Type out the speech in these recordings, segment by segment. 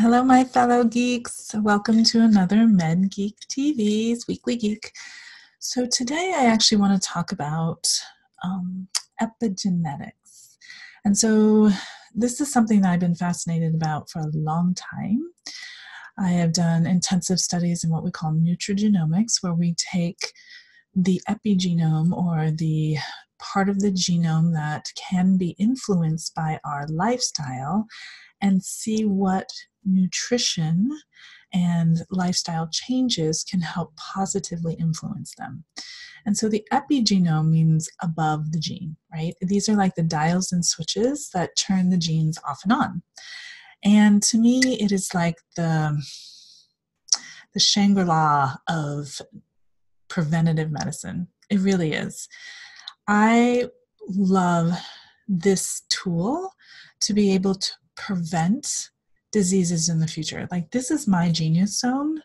Hello, my fellow geeks. Welcome to another Med Geek TV's Weekly Geek. So, today I actually want to talk about um, epigenetics. And so, this is something that I've been fascinated about for a long time. I have done intensive studies in what we call nutrigenomics, where we take the epigenome or the part of the genome that can be influenced by our lifestyle and see what nutrition and lifestyle changes can help positively influence them. And so the epigenome means above the gene, right? These are like the dials and switches that turn the genes off and on. And to me, it is like the the Shangri-La of preventative medicine. It really is. I love this tool to be able to prevent diseases in the future. Like this is my genius zone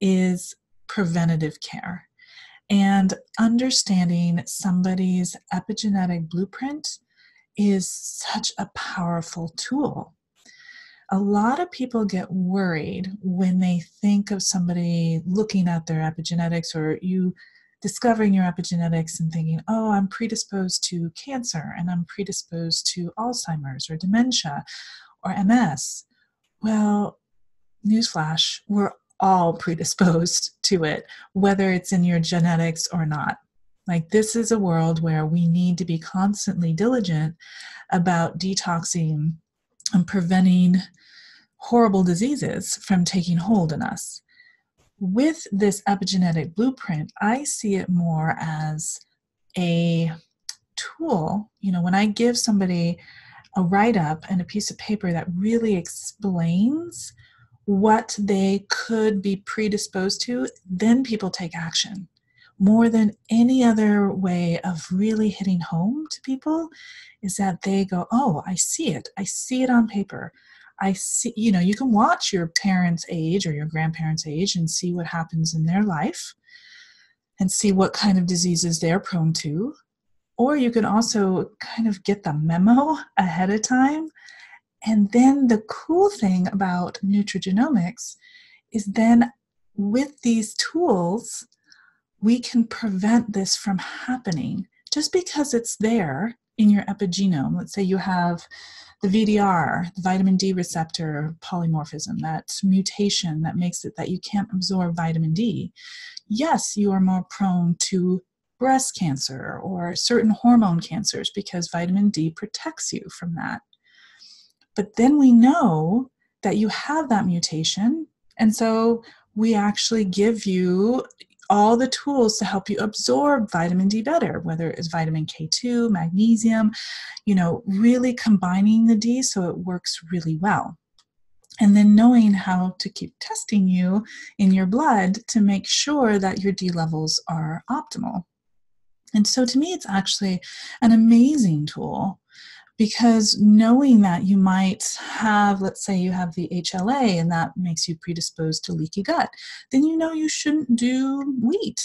is preventative care. And understanding somebody's epigenetic blueprint is such a powerful tool. A lot of people get worried when they think of somebody looking at their epigenetics or you discovering your epigenetics and thinking, oh, I'm predisposed to cancer and I'm predisposed to Alzheimer's or dementia or MS. Well, newsflash, we're all predisposed to it, whether it's in your genetics or not. Like, this is a world where we need to be constantly diligent about detoxing and preventing horrible diseases from taking hold in us with this epigenetic blueprint, I see it more as a tool. You know, when I give somebody a write up and a piece of paper that really explains what they could be predisposed to, then people take action. More than any other way of really hitting home to people is that they go, Oh, I see it. I see it on paper. I see, you know, you can watch your parents' age or your grandparents' age and see what happens in their life and see what kind of diseases they're prone to. Or you can also kind of get the memo ahead of time. And then the cool thing about nutrigenomics is then with these tools, we can prevent this from happening just because it's there in your epigenome. Let's say you have the VDR, the vitamin D receptor polymorphism, that mutation that makes it that you can't absorb vitamin D, yes, you are more prone to breast cancer or certain hormone cancers because vitamin D protects you from that. But then we know that you have that mutation, and so we actually give you all the tools to help you absorb vitamin D better, whether it's vitamin K2, magnesium, you know, really combining the D so it works really well. And then knowing how to keep testing you in your blood to make sure that your D levels are optimal. And so to me, it's actually an amazing tool because knowing that you might have, let's say you have the HLA and that makes you predisposed to leaky gut, then you know you shouldn't do wheat.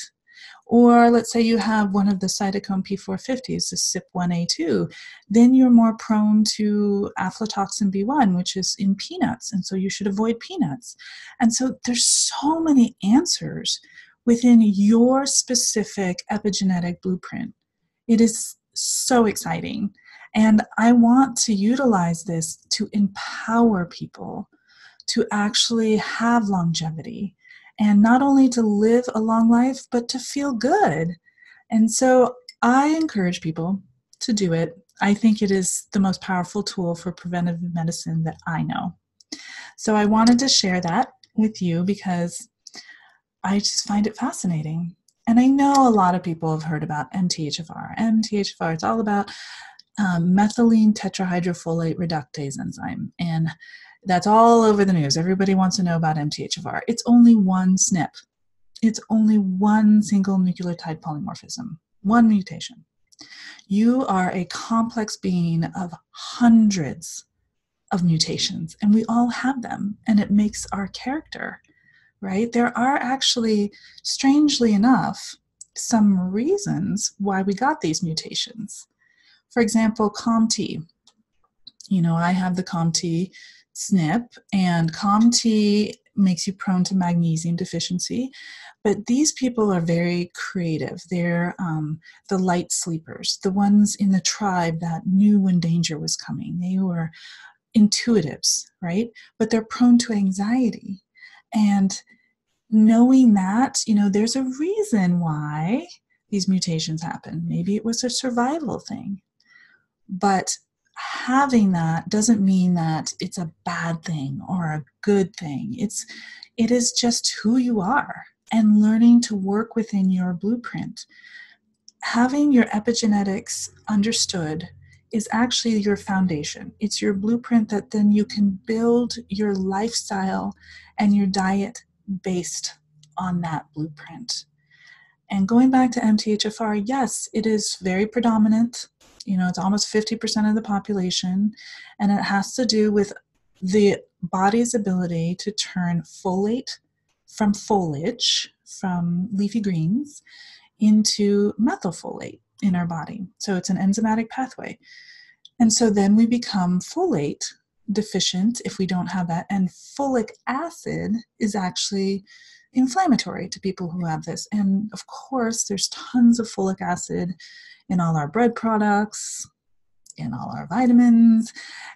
Or let's say you have one of the cytochrome P450s, the CYP1A2, then you're more prone to aflatoxin B1, which is in peanuts, and so you should avoid peanuts. And so there's so many answers within your specific epigenetic blueprint. It is so exciting. And I want to utilize this to empower people to actually have longevity and not only to live a long life, but to feel good. And so I encourage people to do it. I think it is the most powerful tool for preventive medicine that I know. So I wanted to share that with you because I just find it fascinating. And I know a lot of people have heard about MTHFR. MTHFR, it's all about um, methylene tetrahydrofolate reductase enzyme. And that's all over the news. Everybody wants to know about MTHFR. It's only one SNP. It's only one single nucleotide polymorphism, one mutation. You are a complex being of hundreds of mutations, and we all have them, and it makes our character, right? There are actually, strangely enough, some reasons why we got these mutations. For example, COMT. You know, I have the COMT SNP, and COMT makes you prone to magnesium deficiency. But these people are very creative. They're um, the light sleepers, the ones in the tribe that knew when danger was coming. They were intuitives, right? But they're prone to anxiety. And knowing that, you know, there's a reason why these mutations happen. Maybe it was a survival thing. But having that doesn't mean that it's a bad thing or a good thing. It's it is just who you are and learning to work within your blueprint. Having your epigenetics understood is actually your foundation. It's your blueprint that then you can build your lifestyle and your diet based on that blueprint. And going back to MTHFR, yes, it is very predominant. You know, it's almost 50% of the population, and it has to do with the body's ability to turn folate from foliage, from leafy greens, into methylfolate in our body. So it's an enzymatic pathway. And so then we become folate deficient if we don't have that. And folic acid is actually inflammatory to people who have this. And of course, there's tons of folic acid in all our bread products, in all our vitamins.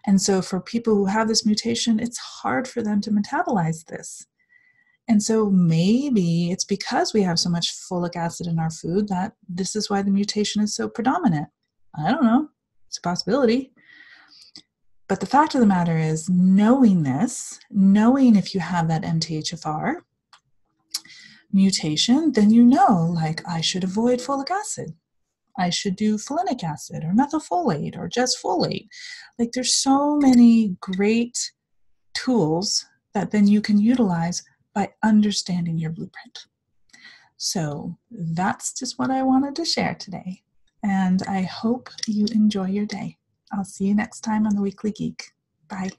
And so for people who have this mutation, it's hard for them to metabolize this. And so maybe it's because we have so much folic acid in our food that this is why the mutation is so predominant. I don't know. It's a possibility. But the fact of the matter is, knowing this, knowing if you have that MTHFR mutation, then you know, like, I should avoid folic acid. I should do folinic acid or methylfolate or just folate. Like, there's so many great tools that then you can utilize by understanding your blueprint. So, that's just what I wanted to share today. And I hope you enjoy your day. I'll see you next time on the Weekly Geek. Bye.